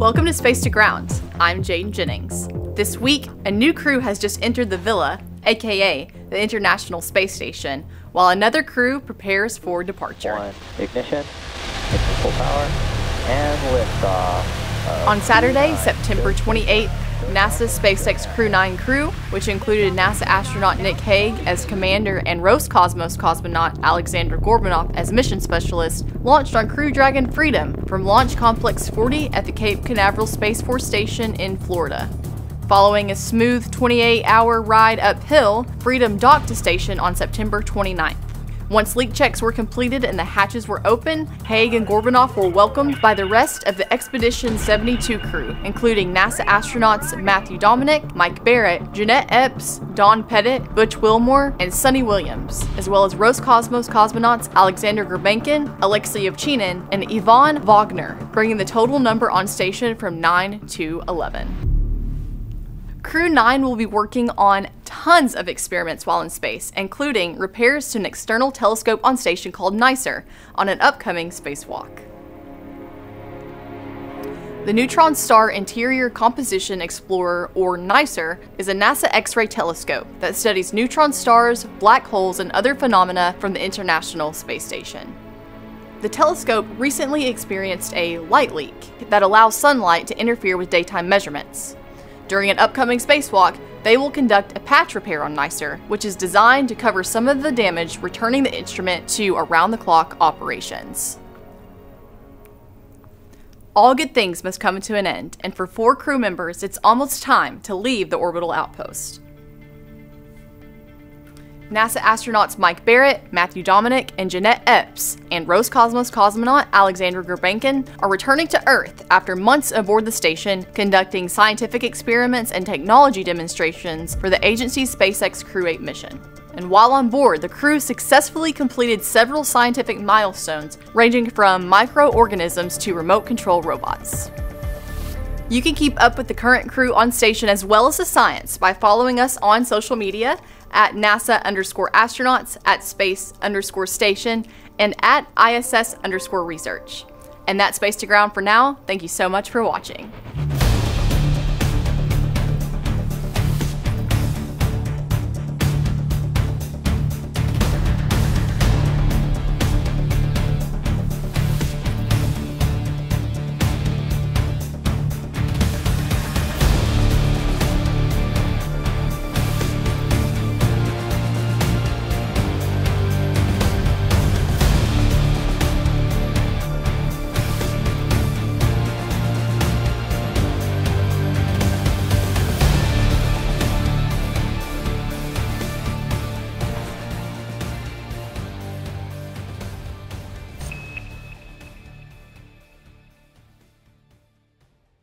Welcome to Space to Ground. I'm Jane Jennings. This week, a new crew has just entered the Villa, aka the International Space Station, while another crew prepares for departure. One, ignition, ignition full power, and liftoff. On Saturday, September 28th, NASA's SpaceX Crew 9 crew, which included NASA astronaut Nick Hague as commander and Roscosmos cosmonaut Alexander Gorbunov as mission specialist, launched on Crew Dragon Freedom from Launch Complex 40 at the Cape Canaveral Space Force Station in Florida. Following a smooth 28 hour ride uphill, Freedom docked to station on September 29th. Once leak checks were completed and the hatches were open, Hague and Gorbunov were welcomed by the rest of the Expedition 72 crew, including NASA astronauts Matthew Dominick, Mike Barratt, Jeanette Epps, Don Pettit, Butch Wilmore, and Suni Williams, as well as Roscosmos cosmonauts Alexander Grebenkin, Alexei Ovchinin, and Ivan Vagner, bringing the total number on station from 9 to 11. Crew 9 will be working on tons of experiments while in space, including repairs to an external telescope on station called NICER on an upcoming spacewalk. The Neutron Star Interior Composition Explorer, or NICER, is a NASA X ray telescope that studies neutron stars, black holes, and other phenomena from the International Space Station. The telescope recently experienced a light leak that allows sunlight to interfere with daytime measurements. During an upcoming spacewalk, they will conduct a patch repair on NICER, which is designed to cover some of the damage, returning the instrument to around the clock operations. All good things must come to an end, and for four crew members, it's almost time to leave the orbital outpost. NASA astronauts Mike Barratt, Matthew Dominick, and Jeanette Epps, and Roscosmos cosmonaut Alexander Grebenkin are returning to Earth after months aboard the station conducting scientific experiments and technology demonstrations for the agency's SpaceX Crew 8 mission. And while on board, the crew successfully completed several scientific milestones ranging from microorganisms to remote control robots. You can keep up with the current crew on station as well as the science by following us on social media at NASA underscore astronauts, at space underscore station, and at ISS underscore research. And that's Space to Ground for now. Thank you so much for watching.